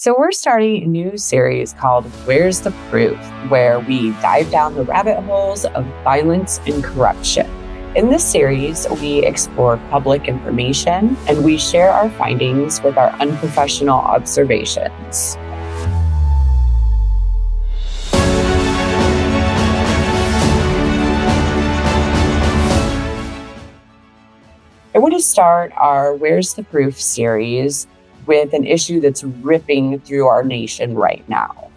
So, we're starting a new series called Where's the Proof, where we dive down the rabbit holes of violence and corruption. In this series, we explore public information and we share our findings with our unprofessional observations. I want to start our Where's the Proof series with an issue that's ripping through our nation right now.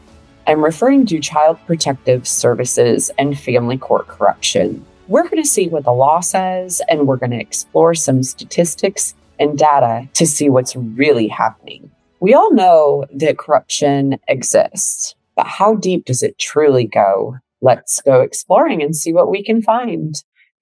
I'm referring to Child Protective Services and family court corruption. We're going to see what the law says, and we're going to explore some statistics and data to see what's really happening. We all know that corruption exists, but how deep does it truly go? Let's go exploring and see what we can find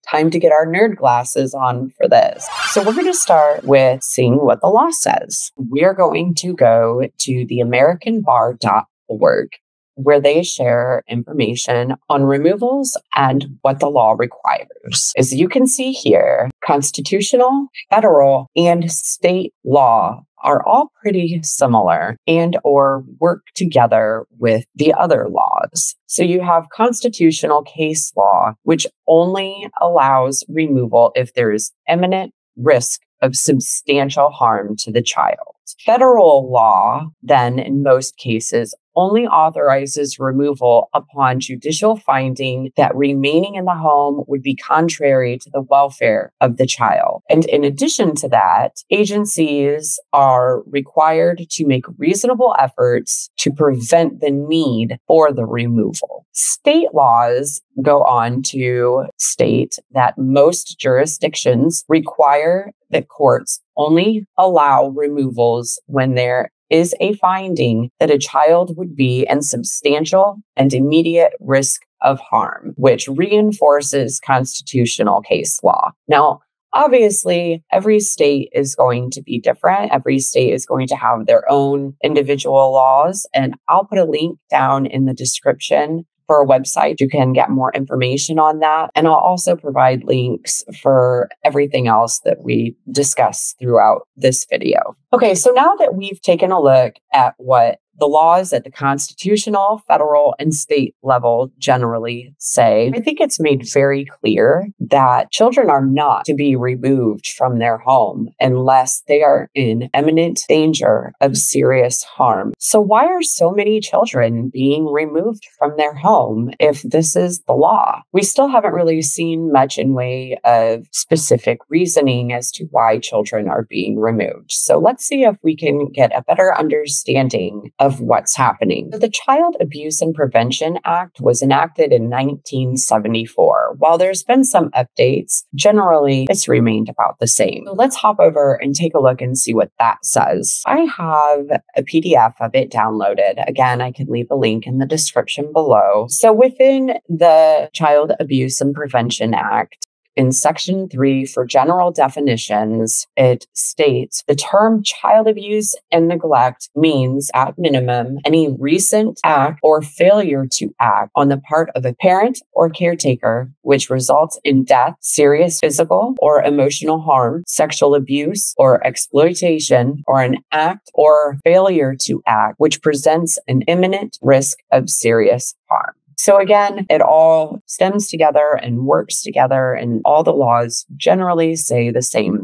time to get our nerd glasses on for this. So we're going to start with seeing what the law says. We are going to go to the AmericanBar.org where they share information on removals and what the law requires. As you can see here, constitutional, federal, and state law are all pretty similar and or work together with the other laws. So you have constitutional case law, which only allows removal if there is imminent risk of substantial harm to the child. Federal law, then, in most cases, only authorizes removal upon judicial finding that remaining in the home would be contrary to the welfare of the child. And in addition to that, agencies are required to make reasonable efforts to prevent the need for the removal. State laws go on to state that most jurisdictions require that courts only allow removals when there is a finding that a child would be in substantial and immediate risk of harm, which reinforces constitutional case law. Now, Obviously, every state is going to be different. Every state is going to have their own individual laws. And I'll put a link down in the description for a website. You can get more information on that. And I'll also provide links for everything else that we discuss throughout this video. Okay, so now that we've taken a look at what the laws at the constitutional, federal, and state level generally say, I think it's made very clear that children are not to be removed from their home unless they are in imminent danger of serious harm. So, why are so many children being removed from their home if this is the law? We still haven't really seen much in way of specific reasoning as to why children are being removed. So, let's see if we can get a better understanding of of what's happening. The Child Abuse and Prevention Act was enacted in 1974. While there's been some updates, generally it's remained about the same. So let's hop over and take a look and see what that says. I have a PDF of it downloaded. Again, I can leave a link in the description below. So within the Child Abuse and Prevention Act, in section three for general definitions, it states the term child abuse and neglect means, at minimum, any recent act or failure to act on the part of a parent or caretaker, which results in death, serious physical or emotional harm, sexual abuse or exploitation, or an act or failure to act, which presents an imminent risk of serious harm. So again, it all stems together and works together, and all the laws generally say the same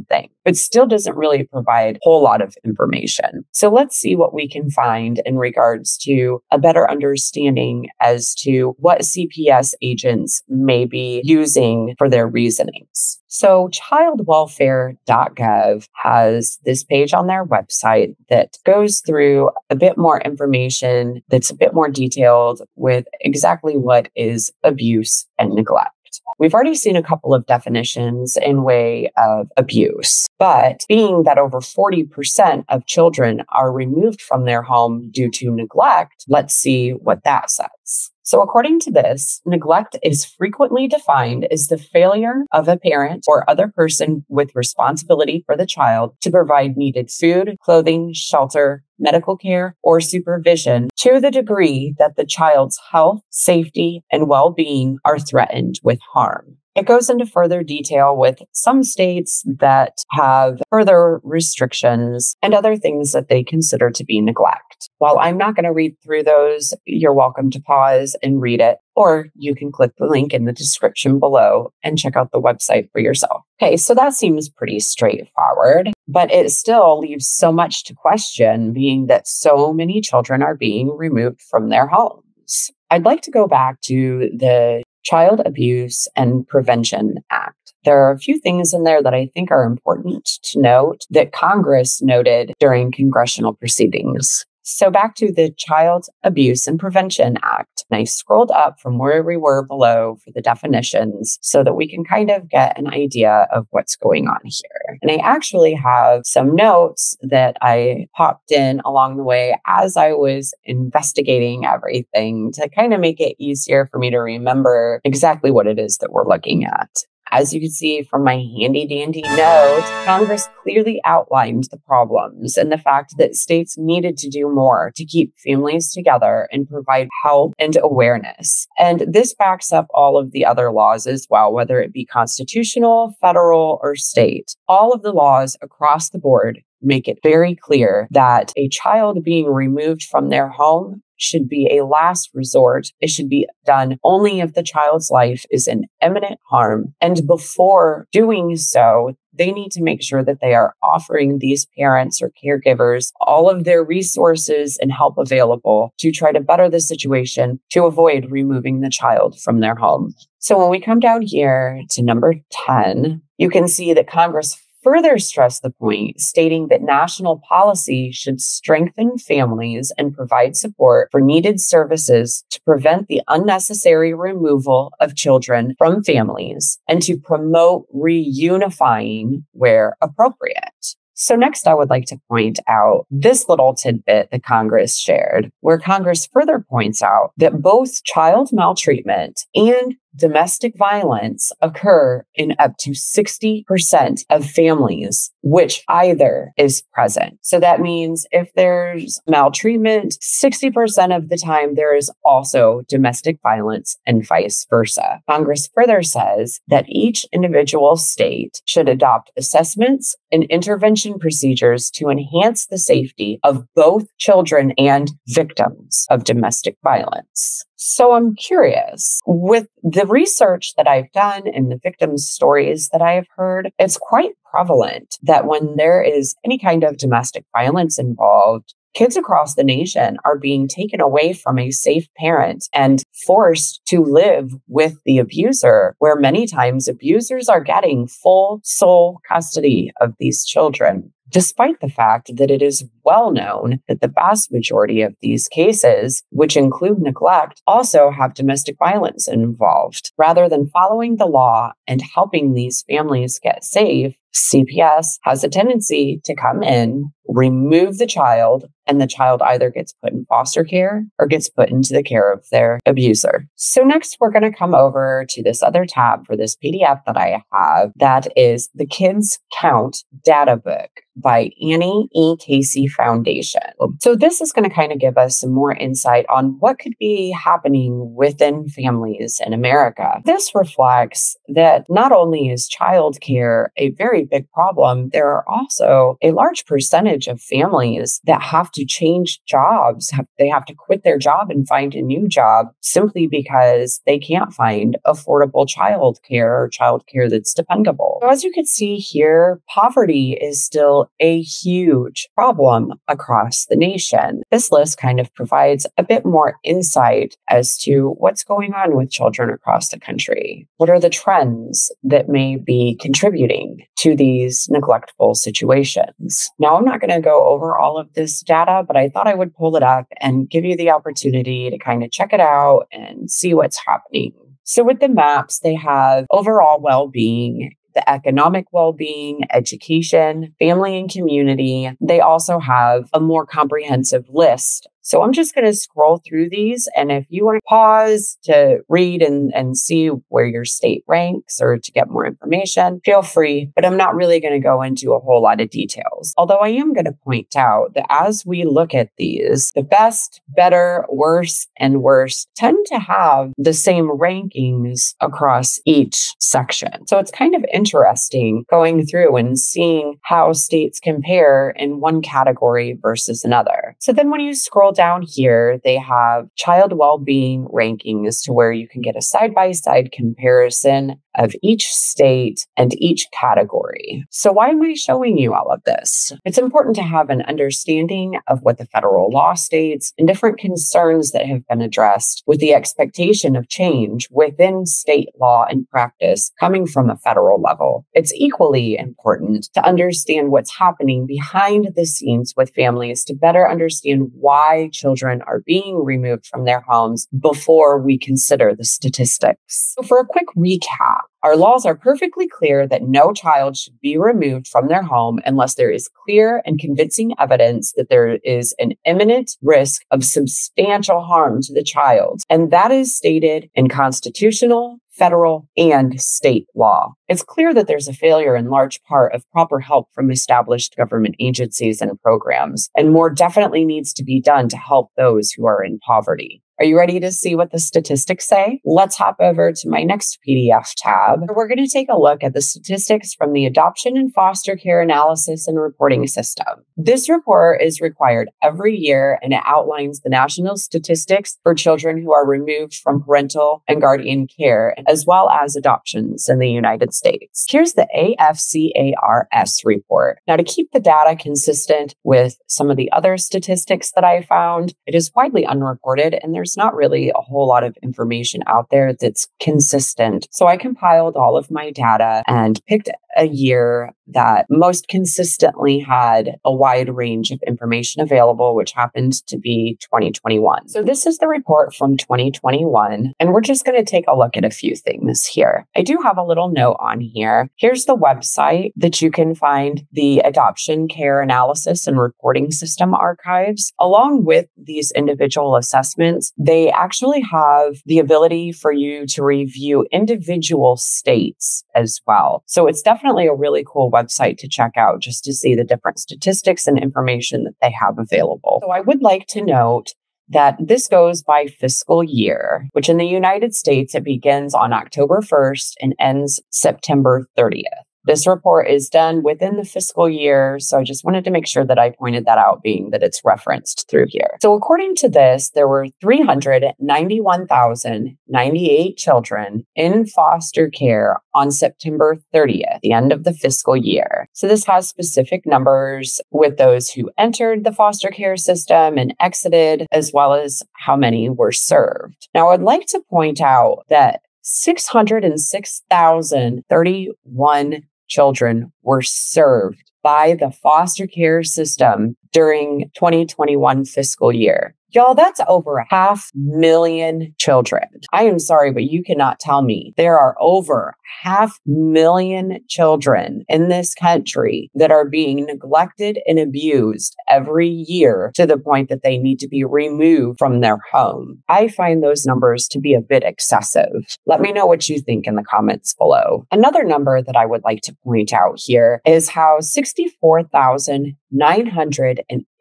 but still doesn't really provide a whole lot of information. So let's see what we can find in regards to a better understanding as to what CPS agents may be using for their reasonings. So, childwelfare.gov has this page on their website that goes through a bit more information that's a bit more detailed with exactly what is abuse and neglect. We've already seen a couple of definitions in way of abuse, but being that over 40% of children are removed from their home due to neglect, let's see what that says. So, according to this, neglect is frequently defined as the failure of a parent or other person with responsibility for the child to provide needed food, clothing, shelter, medical care, or supervision to the degree that the child's health, safety, and well being are threatened with harm. It goes into further detail with some states that have further restrictions and other things that they consider to be neglect. While I'm not going to read through those, you're welcome to pause and read it, or you can click the link in the description below and check out the website for yourself. Okay, so that seems pretty straightforward, but it still leaves so much to question, being that so many children are being removed from their homes. I'd like to go back to the Child Abuse and Prevention Act. There are a few things in there that I think are important to note that Congress noted during congressional proceedings. So back to the Child Abuse and Prevention Act. And I scrolled up from where we were below for the definitions so that we can kind of get an idea of what's going on here. And I actually have some notes that I popped in along the way as I was investigating everything to kind of make it easier for me to remember exactly what it is that we're looking at. As you can see from my handy dandy note, Congress clearly outlined the problems and the fact that states needed to do more to keep families together and provide help and awareness. And this backs up all of the other laws as well, whether it be constitutional, federal, or state. All of the laws across the board make it very clear that a child being removed from their home should be a last resort. It should be done only if the child's life is in imminent harm. And before doing so, they need to make sure that they are offering these parents or caregivers all of their resources and help available to try to better the situation to avoid removing the child from their home. So when we come down here to number 10, you can see that Congress further stressed the point, stating that national policy should strengthen families and provide support for needed services to prevent the unnecessary removal of children from families and to promote reunifying where appropriate. So, next, I would like to point out this little tidbit that Congress shared, where Congress further points out that both child maltreatment and domestic violence occur in up to 60% of families, which either is present. So that means if there's maltreatment, 60% of the time there is also domestic violence and vice versa. Congress further says that each individual state should adopt assessments and intervention procedures to enhance the safety of both children and victims of domestic violence. So I'm curious with the research that I've done and the victims' stories that I have heard, it's quite prevalent that when there is any kind of domestic violence involved, kids across the nation are being taken away from a safe parent and forced to live with the abuser, where many times abusers are getting full sole custody of these children despite the fact that it is well known that the vast majority of these cases, which include neglect, also have domestic violence involved. Rather than following the law and helping these families get safe, CPS has a tendency to come in, remove the child, and the child either gets put in foster care or gets put into the care of their abuser. So, next, we're going to come over to this other tab for this PDF that I have that is the Kids Count Data Book by Annie E. Casey Foundation. So, this is going to kind of give us some more insight on what could be happening within families in America. This reflects that not only is childcare a very big problem, there are also a large percentage of families that have to change jobs. They have to quit their job and find a new job simply because they can't find affordable childcare or childcare that's dependable. So as you can see here, poverty is still a huge problem across the nation. This list kind of provides a bit more insight as to what's going on with children across the country. What are the trends that may be contributing to these neglectful situations? Now, I'm not going to go over all of this data, but I thought I would pull it up and give you the opportunity to kind of check it out and see what's happening. So, with the maps, they have overall well being the economic well being, education, family and community. They also have a more comprehensive list So I'm just going to scroll through these. And if you want to pause to read and, and see where your state ranks or to get more information, feel free. But I'm not really going to go into a whole lot of details. Although I am going to point out that as we look at these, the best, better, worse, and worst tend to have the same rankings across each section. So it's kind of interesting going through and seeing how states compare in one category versus another. So then when you scroll down here, they have child well-being rankings to where you can get a side-by-side comparison of each state and each category. So, why am I showing you all of this? It's important to have an understanding of what the federal law states and different concerns that have been addressed with the expectation of change within state law and practice coming from a federal level. It's equally important to understand what's happening behind the scenes with families to better understand why children are being removed from their homes before we consider the statistics. So, for a quick recap, our laws are perfectly clear that no child should be removed from their home unless there is clear and convincing evidence that there is an imminent risk of substantial harm to the child. And that is stated in constitutional, federal, and state law. It's clear that there's a failure in large part of proper help from established government agencies and programs, and more definitely needs to be done to help those who are in poverty. Are you ready to see what the statistics say? Let's hop over to my next PDF tab. We're going to take a look at the statistics from the Adoption and Foster Care Analysis and Reporting System. This report is required every year and it outlines the national statistics for children who are removed from parental and guardian care, as well as adoptions in the United States. Here's the AFCARS report. Now, to keep the data consistent with some of the other statistics that I found, it is widely unreported and there's there's not really a whole lot of information out there that's consistent. So I compiled all of my data and picked a year that most consistently had a wide range of information available, which happened to be 2021. So this is the report from 2021, and we're just going to take a look at a few things here. I do have a little note on here. Here's the website that you can find the adoption care analysis and reporting system archives. Along with these individual assessments, they actually have the ability for you to review individual states as well. So it's definitely a really cool website to check out just to see the different statistics and information that they have available. So I would like to note that this goes by fiscal year, which in the United States, it begins on October 1st and ends September 30th. This report is done within the fiscal year. So I just wanted to make sure that I pointed that out, being that it's referenced through here. So according to this, there were 391,098 children in foster care on September 30th, the end of the fiscal year. So this has specific numbers with those who entered the foster care system and exited, as well as how many were served. Now, I'd like to point out that 606,031 children were served by the foster care system during 2021 fiscal year. Y'all, that's over a half million children. I am sorry, but you cannot tell me there are over half million children in this country that are being neglected and abused every year to the point that they need to be removed from their home. I find those numbers to be a bit excessive. Let me know what you think in the comments below. Another number that I would like to point out here is how 64,000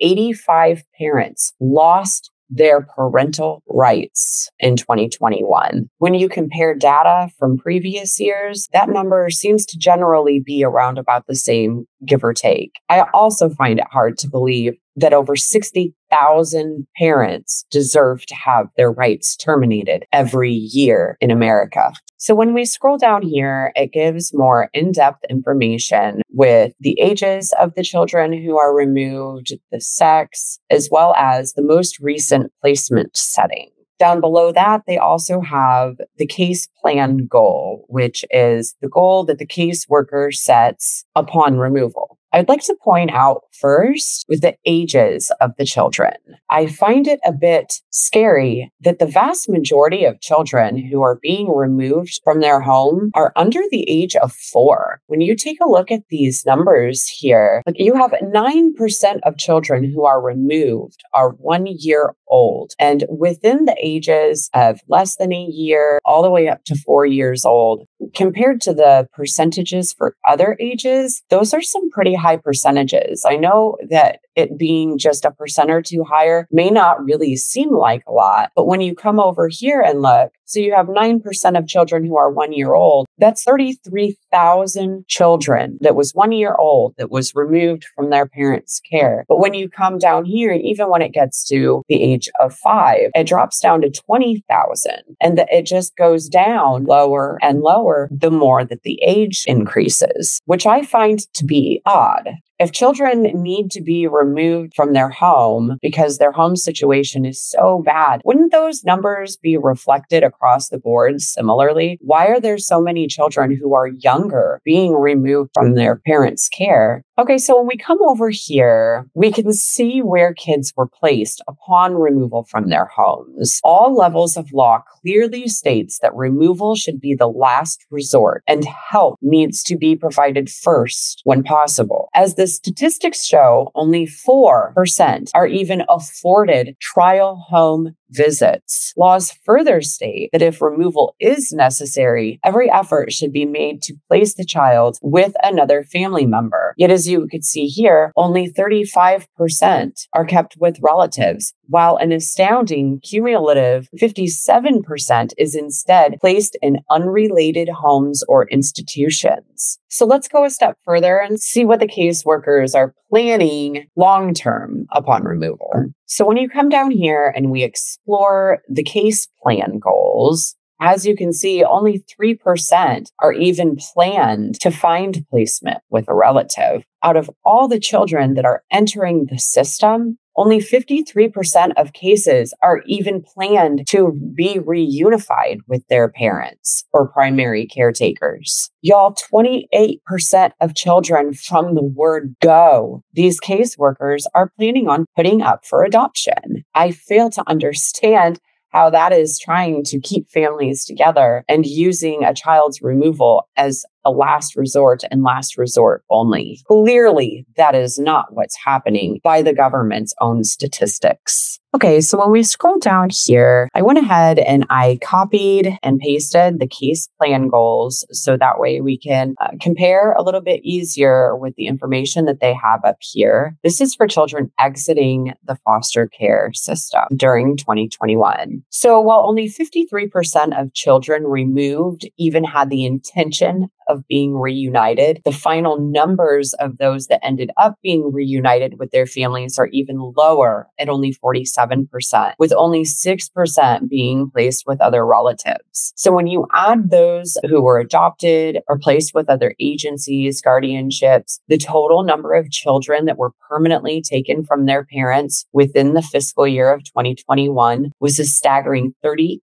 985 parents lost their parental rights in 2021. When you compare data from previous years, that number seems to generally be around about the same, give or take. I also find it hard to believe that over 60,000 parents deserve to have their rights terminated every year in America. So when we scroll down here, it gives more in depth information with the ages of the children who are removed, the sex, as well as the most recent placement setting. Down below that, they also have the case plan goal, which is the goal that the caseworker sets upon removal. I'd like to point out first with the ages of the children. I find it a bit scary that the vast majority of children who are being removed from their home are under the age of four. When you take a look at these numbers here, like you have 9% of children who are removed are one year old. And within the ages of less than a year, all the way up to four years old, compared to the percentages for other ages, those are some pretty high percentages. I know that it being just a percent or two higher may not really seem like a lot. But when you come over here and look, so you have 9% of children who are one year old. That's 33,000 children that was one year old that was removed from their parents' care. But when you come down here, even when it gets to the age of five, it drops down to 20,000 and the, it just goes down lower and lower the more that the age increases, which I find to be odd. If children need to be removed from their home because their home situation is so bad, wouldn't those numbers be reflected across the board similarly? Why are there so many children who are younger being removed from their parents' care? Okay, so when we come over here, we can see where kids were placed upon removal from their homes. All levels of law clearly states that removal should be the last resort and help needs to be provided first when possible. As the statistics show, only 4% are even afforded trial home visits. Laws further state that if removal is necessary, every effort should be made to place the child with another family member. Yet, as you could see here, only 35% are kept with relatives, while an astounding cumulative 57% is instead placed in unrelated homes or institutions. So let's go a step further and see what the caseworkers are planning long term upon removal. So when you come down here and we explore the case plan goals, as you can see, only 3% are even planned to find placement with a relative. Out of all the children that are entering the system, only 53% of cases are even planned to be reunified with their parents or primary caretakers. Y'all, 28% of children from the word go, these caseworkers are planning on putting up for adoption. I fail to understand how that is trying to keep families together and using a child's removal as a last resort and last resort only. Clearly, that is not what's happening by the government's own statistics. Okay, so when we scroll down here, I went ahead and I copied and pasted the case plan goals so that way we can uh, compare a little bit easier with the information that they have up here. This is for children exiting the foster care system during 2021. So while only 53% of children removed even had the intention of being reunited. The final numbers of those that ended up being reunited with their families are even lower at only 47%, with only 6% being placed with other relatives. So when you add those who were adopted or placed with other agencies, guardianships, the total number of children that were permanently taken from their parents within the fiscal year of 2021 was a staggering 38%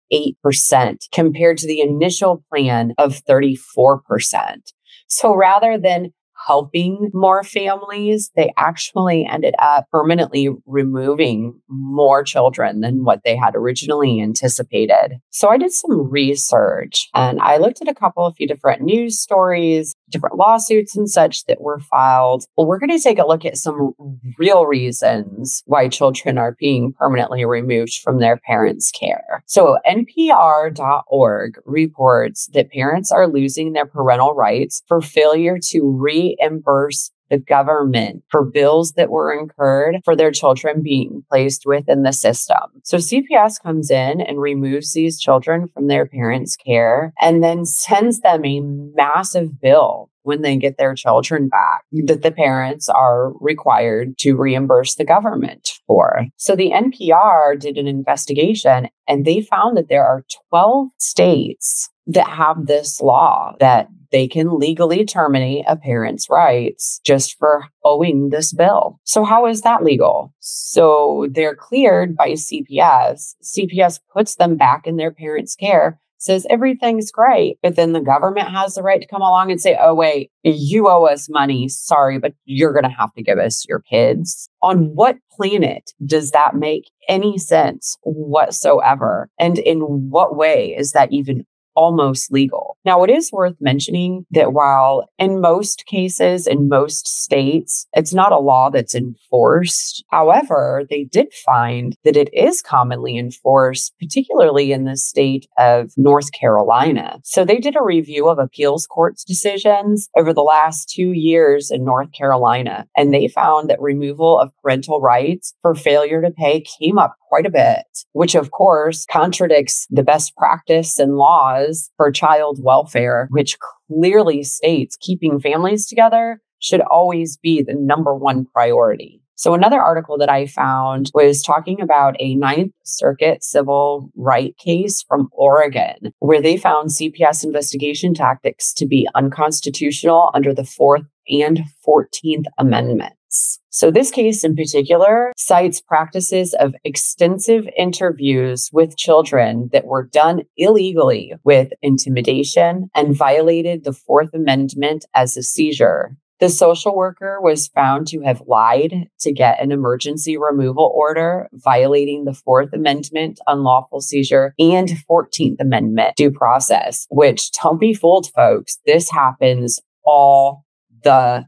compared to the initial plan of 34%. So rather than helping more families, they actually ended up permanently removing more children than what they had originally anticipated. So I did some research and I looked at a couple of few different news stories, different lawsuits and such that were filed. Well, we're going to take a look at some real reasons why children are being permanently removed from their parents' care. So NPR.org reports that parents are losing their parental rights for failure to re reimburse the government for bills that were incurred for their children being placed within the system. So CPS comes in and removes these children from their parents' care and then sends them a massive bill when they get their children back that the parents are required to reimburse the government for. So the NPR did an investigation and they found that there are 12 states that have this law that they can legally terminate a parent's rights just for owing this bill. So, how is that legal? So, they're cleared by CPS. CPS puts them back in their parents' care says everything's great. But then the government has the right to come along and say, oh, wait, you owe us money. Sorry, but you're going to have to give us your kids. On what planet does that make any sense whatsoever? And in what way is that even almost legal. Now, it is worth mentioning that while in most cases, in most states, it's not a law that's enforced, however, they did find that it is commonly enforced, particularly in the state of North Carolina. So they did a review of appeals courts decisions over the last two years in North Carolina, and they found that removal of parental rights for failure to pay came up quite a bit, which of course contradicts the best practice and laws for child welfare, which clearly states keeping families together should always be the number one priority. So another article that I found was talking about a Ninth Circuit civil right case from Oregon, where they found CPS investigation tactics to be unconstitutional under the Fourth and 14th Amendment. So, this case in particular cites practices of extensive interviews with children that were done illegally with intimidation and violated the Fourth Amendment as a seizure. The social worker was found to have lied to get an emergency removal order, violating the Fourth Amendment unlawful seizure and 14th Amendment due process, which don't be fooled, folks. This happens all the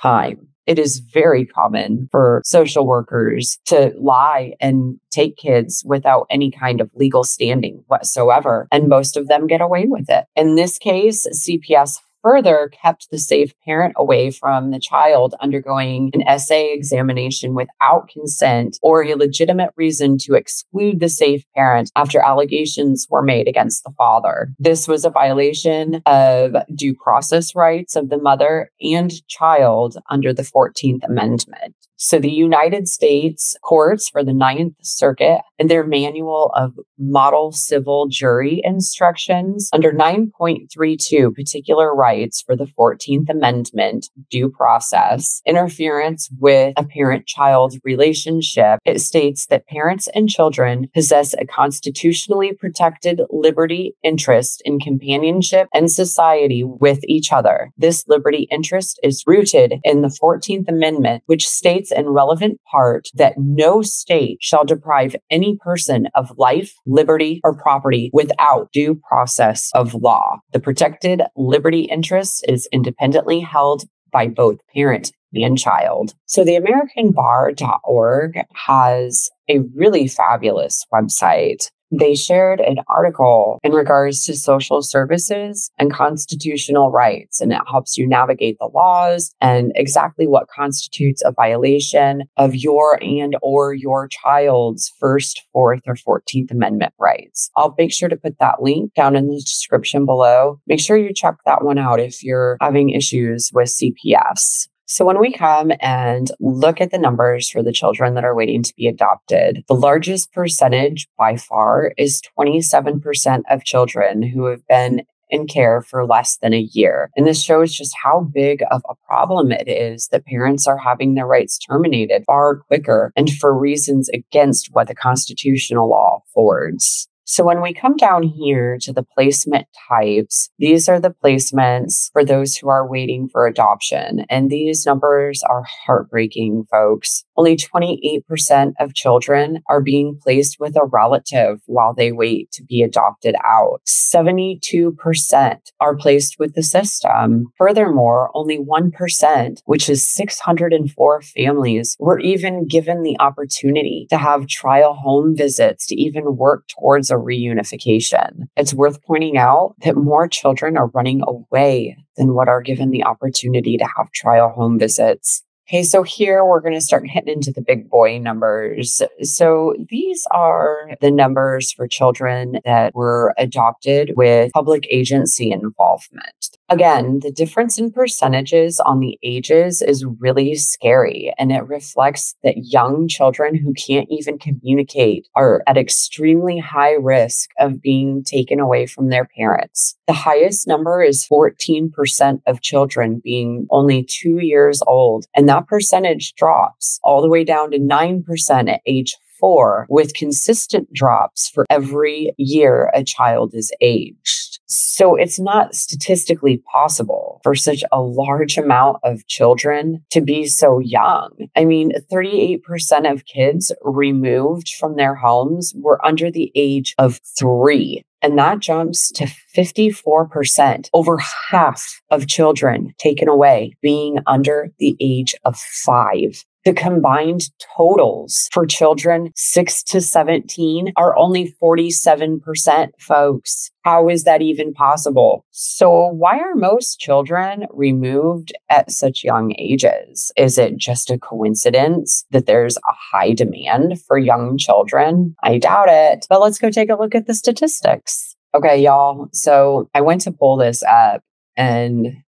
time it is very common for social workers to lie and take kids without any kind of legal standing whatsoever. And most of them get away with it. In this case, CPS further kept the safe parent away from the child undergoing an SA examination without consent or a legitimate reason to exclude the safe parent after allegations were made against the father. This was a violation of due process rights of the mother and child under the 14th Amendment. So the United States courts for the Ninth Circuit and their manual of model civil jury instructions under 9.32 particular rights for the 14th Amendment due process, interference with a parent child relationship. It states that parents and children possess a constitutionally protected liberty interest in companionship and society with each other. This liberty interest is rooted in the 14th Amendment, which states in relevant part that no state shall deprive any person of life, liberty, or property without due process of law. The protected liberty interest is independently held by both parent and child. So the AmericanBar.org has a really fabulous website they shared an article in regards to social services and constitutional rights, and it helps you navigate the laws and exactly what constitutes a violation of your and or your child's first, fourth, or 14th Amendment rights. I'll make sure to put that link down in the description below. Make sure you check that one out if you're having issues with CPS. So when we come and look at the numbers for the children that are waiting to be adopted, the largest percentage by far is 27% of children who have been in care for less than a year. And this shows just how big of a problem it is that parents are having their rights terminated far quicker and for reasons against what the constitutional law affords. So when we come down here to the placement types, these are the placements for those who are waiting for adoption. And these numbers are heartbreaking, folks. Only 28% of children are being placed with a relative while they wait to be adopted out. 72% are placed with the system. Furthermore, only 1%, which is 604 families, were even given the opportunity to have trial home visits to even work towards a reunification. It's worth pointing out that more children are running away than what are given the opportunity to have trial home visits. Okay, so here we're going to start hitting into the big boy numbers. So these are the numbers for children that were adopted with public agency involvement. Again, the difference in percentages on the ages is really scary, and it reflects that young children who can't even communicate are at extremely high risk of being taken away from their parents. The highest number is 14% of children being only two years old, and that percentage drops all the way down to 9% at age four, with consistent drops for every year a child is aged. So it's not statistically possible for such a large amount of children to be so young. I mean, 38% of kids removed from their homes were under the age of three. And that jumps to 54%, over half of children taken away being under the age of five. The combined totals for children 6 to 17 are only 47%, folks. How is that even possible? So, why are most children removed at such young ages? Is it just a coincidence that there's a high demand for young children? I doubt it. But let's go take a look at the statistics. Okay, y'all. So, I went to pull this up and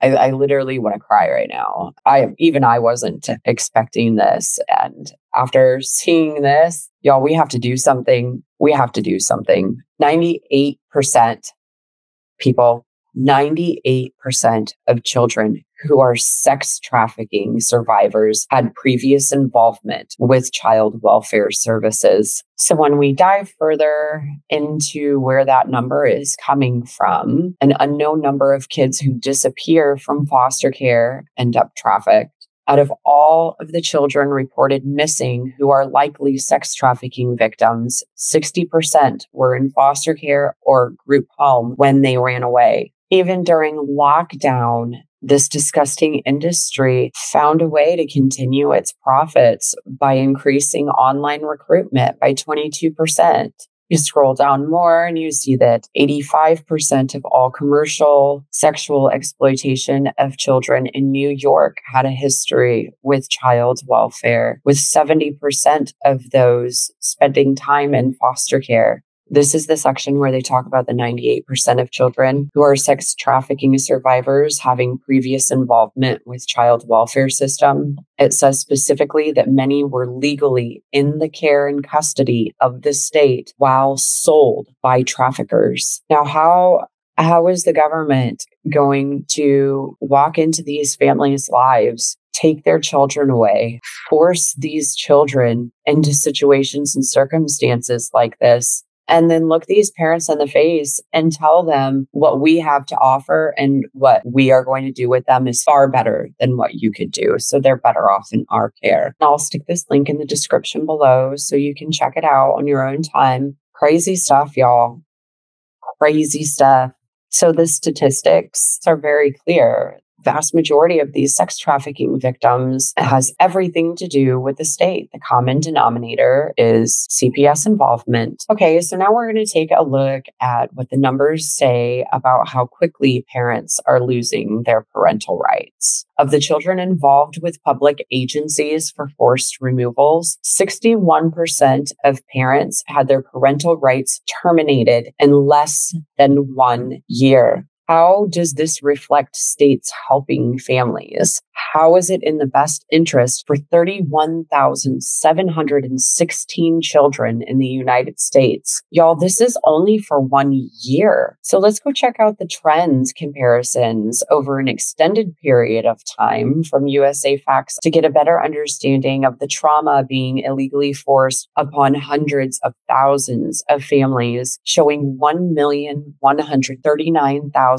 I, I literally want to cry right now. I even I wasn't expecting this. And after seeing this, y'all, we have to do something. We have to do something. 98% people 98% of children who are sex trafficking survivors had previous involvement with child welfare services. So when we dive further into where that number is coming from, an unknown number of kids who disappear from foster care end up trafficked. Out of all of the children reported missing who are likely sex trafficking victims, 60% were in foster care or group home when they ran away. Even during lockdown, this disgusting industry found a way to continue its profits by increasing online recruitment by 22%. You scroll down more and you see that 85% of all commercial sexual exploitation of children in New York had a history with child welfare, with 70% of those spending time in foster care. This is the section where they talk about the 98% of children who are sex trafficking survivors having previous involvement with child welfare system. It says specifically that many were legally in the care and custody of the state while sold by traffickers. Now, how how is the government going to walk into these families' lives take their children away, force these children into situations and circumstances like this and then look these parents in the face and tell them what we have to offer and what we are going to do with them is far better than what you could do. So they're better off in our care. And I'll stick this link in the description below so you can check it out on your own time. Crazy stuff, y'all. Crazy stuff. So the statistics are very clear vast majority of these sex trafficking victims has everything to do with the state. The common denominator is CPS involvement. Okay, so now we're going to take a look at what the numbers say about how quickly parents are losing their parental rights. Of the children involved with public agencies for forced removals, 61% of parents had their parental rights terminated in less than one year. How does this reflect states helping families? How is it in the best interest for 31,716 children in the United States? Y'all, this is only for one year. So let's go check out the trends comparisons over an extended period of time from USA Facts to get a better understanding of the trauma being illegally forced upon hundreds of thousands of families, showing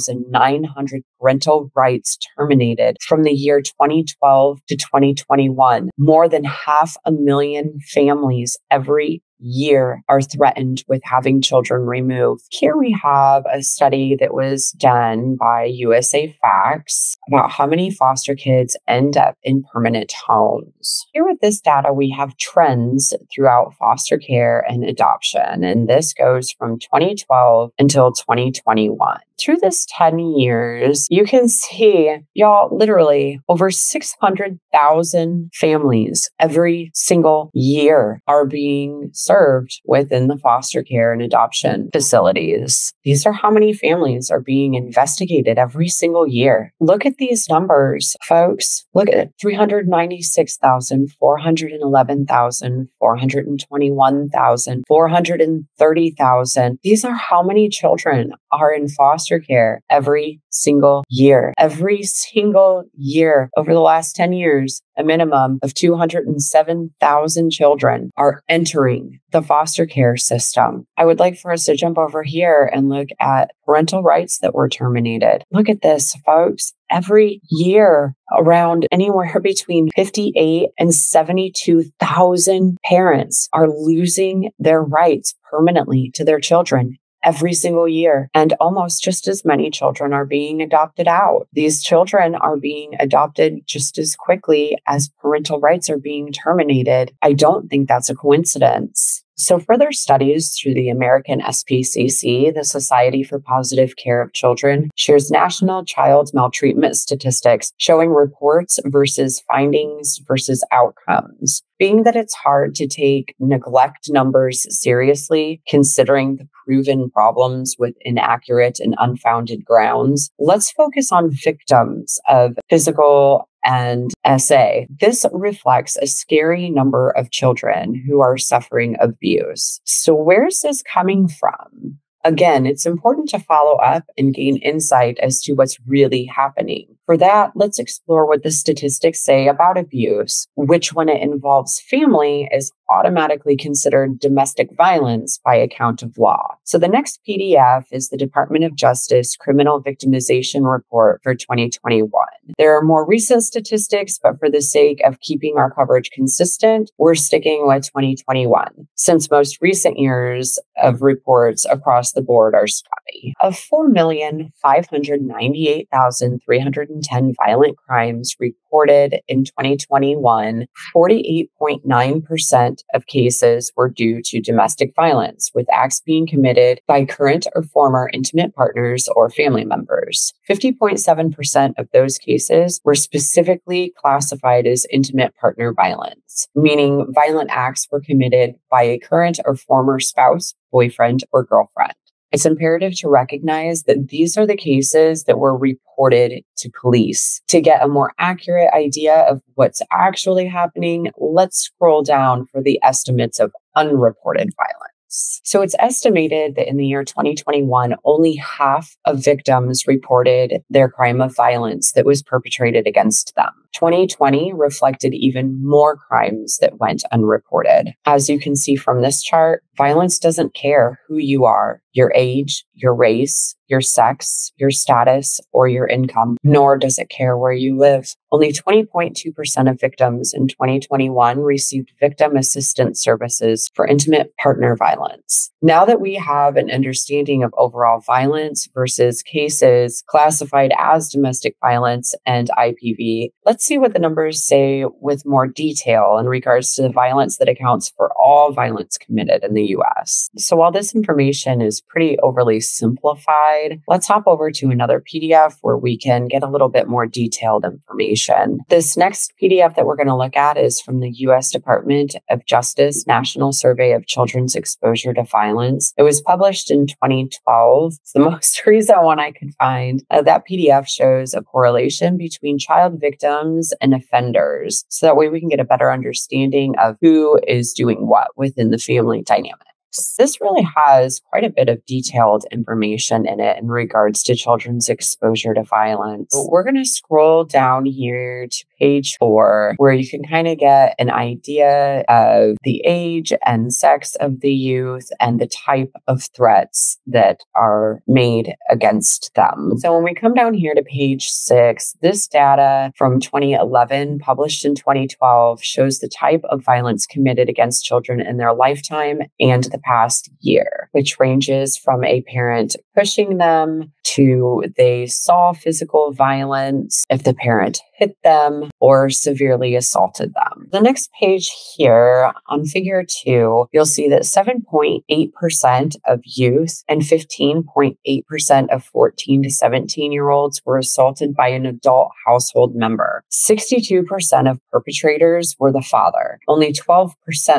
1,139,900 rental rights terminated from the year 2012 to 2021. More than half a million families every year are threatened with having children removed. Here we have a study that was done by USA Facts about how many foster kids end up in permanent homes. Here with this data, we have trends throughout foster care and adoption, and this goes from 2012 until 2021. Through this 10 years, you can see, y'all, literally over 600,000 families every single year are being served within the foster care and adoption facilities. These are how many families are being investigated every single year. Look at these numbers, folks. Look at 396,000, 411,000, 421,000, 430,000. These are how many children are in foster care every single year. Every single year over the last 10 years, a minimum of 207,000 children are entering the foster care system. I would like for us to jump over here and look at parental rights that were terminated. Look at this, folks. Every year, around anywhere between 58 and 72,000 parents are losing their rights permanently to their children every single year. And almost just as many children are being adopted out. These children are being adopted just as quickly as parental rights are being terminated. I don't think that's a coincidence. So, further studies through the American SPCC, the Society for Positive Care of Children, shares national child maltreatment statistics showing reports versus findings versus outcomes. Being that it's hard to take neglect numbers seriously, considering the proven problems with inaccurate and unfounded grounds, let's focus on victims of physical and SA. This reflects a scary number of children who are suffering abuse. So, where's this coming from? Again, it's important to follow up and gain insight as to what's really happening. For that, let's explore what the statistics say about abuse, which, when it involves family, is automatically considered domestic violence by account of law. So the next PDF is the Department of Justice Criminal Victimization Report for 2021. There are more recent statistics, but for the sake of keeping our coverage consistent, we're sticking with 2021, since most recent years of reports across the board are spotty. Of 4,598,310 violent crimes reported in 2021, 48.9% of cases were due to domestic violence, with acts being committed by current or former intimate partners or family members. 50.7% of those cases were specifically classified as intimate partner violence, meaning violent acts were committed by a current or former spouse, boyfriend, or girlfriend. It's imperative to recognize that these are the cases that were reported to police. To get a more accurate idea of what's actually happening, let's scroll down for the estimates of unreported violence. So it's estimated that in the year 2021, only half of victims reported their crime of violence that was perpetrated against them. 2020 reflected even more crimes that went unreported. As you can see from this chart, violence doesn't care who you are, your age, your race, your sex, your status, or your income, nor does it care where you live. Only 20.2% of victims in 2021 received victim assistance services for intimate partner violence. Now that we have an understanding of overall violence versus cases classified as domestic violence and IPV, let's see what the numbers say with more detail in regards to the violence that accounts for all violence committed in the US. So while this information is pretty overly simplified, let's hop over to another PDF where we can get a little bit more detailed information. This next PDF that we're going to look at is from the US Department of Justice National Survey of Children's Exposure to Violence. It was published in 2012. It's the most recent one I could find. Uh, that PDF shows a correlation between child victims and offenders. So that way we can get a better understanding of who is doing what within the family dynamic. This really has quite a bit of detailed information in it in regards to children's exposure to violence. We're going to scroll down here to page four, where you can kind of get an idea of the age and sex of the youth and the type of threats that are made against them. So when we come down here to page six, this data from 2011, published in 2012, shows the type of violence committed against children in their lifetime and the past year, which ranges from a parent pushing them to they saw physical violence if the parent hit them or severely assaulted them. The next page here on figure two, you'll see that 7.8% of youth and 15.8% of 14 to 17 year olds were assaulted by an adult household member. 62% of perpetrators were the father. Only 12%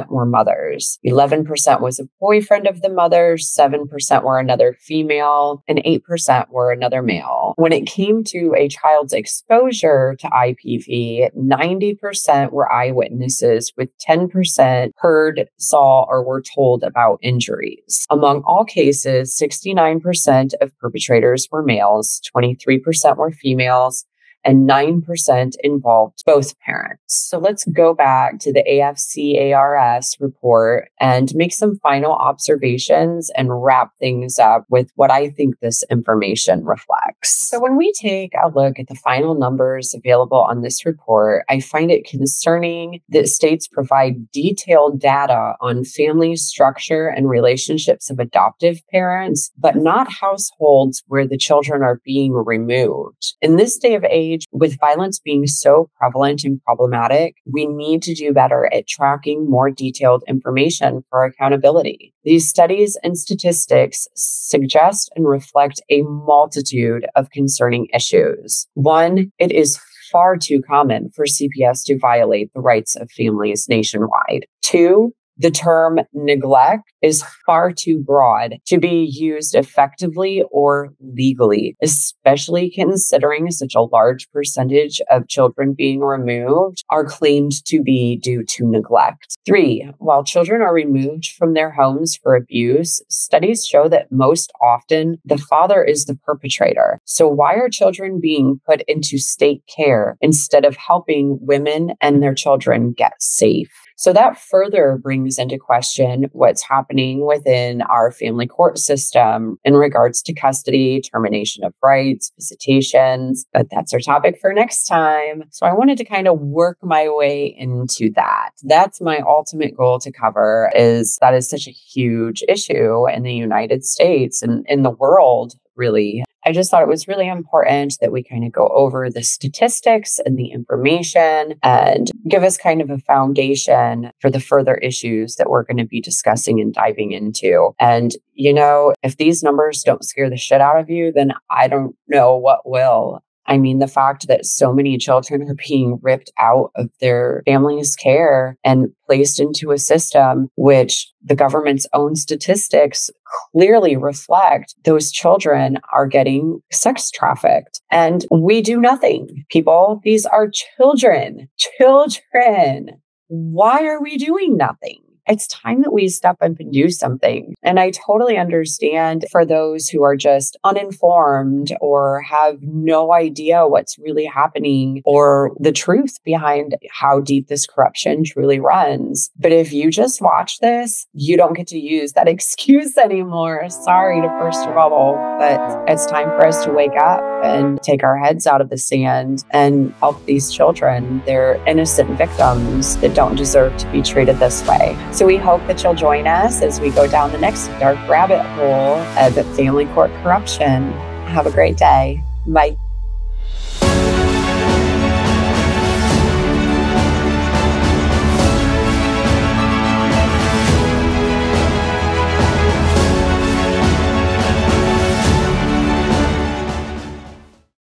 were mothers. 11% was a boyfriend of the mother. 7% were another female and 8% were another male. When it came to a child's exposure to IPV, 90% were eyewitnesses, with 10% heard, saw, or were told about injuries. Among all cases, 69% of perpetrators were males, 23% were females, and 9% involved both parents. So let's go back to the AFCARS report and make some final observations and wrap things up with what I think this information reflects. So when we take a look at the final numbers available on this report, I find it concerning that states provide detailed data on family structure and relationships of adoptive parents, but not households where the children are being removed. In this day of age, with violence being so prevalent and problematic, we need to do better at tracking more detailed information for accountability. These studies and statistics suggest and reflect a multitude of concerning issues. One, it is far too common for CPS to violate the rights of families nationwide. Two, the term neglect is far too broad to be used effectively or legally, especially considering such a large percentage of children being removed are claimed to be due to neglect. Three, while children are removed from their homes for abuse, studies show that most often the father is the perpetrator. So why are children being put into state care instead of helping women and their children get safe? So that further brings into question what's happening within our family court system in regards to custody, termination of rights, visitations. But that's our topic for next time. So I wanted to kind of work my way into that. That's my ultimate goal to cover is that is such a huge issue in the United States and in the world really I just thought it was really important that we kind of go over the statistics and the information and give us kind of a foundation for the further issues that we're going to be discussing and diving into. And, you know, if these numbers don't scare the shit out of you, then I don't know what will. I mean, the fact that so many children are being ripped out of their family's care and placed into a system which the government's own statistics clearly reflect those children are getting sex trafficked. And we do nothing. People, these are children, children. Why are we doing nothing? It's time that we step up and do something. And I totally understand for those who are just uninformed or have no idea what's really happening or the truth behind how deep this corruption truly runs. But if you just watch this, you don't get to use that excuse anymore. Sorry to burst your bubble, but it's time for us to wake up and take our heads out of the sand and help these children. They're innocent victims that don't deserve to be treated this way. So we hope that you'll join us as we go down the next dark rabbit hole of family court corruption. Have a great day. Bye.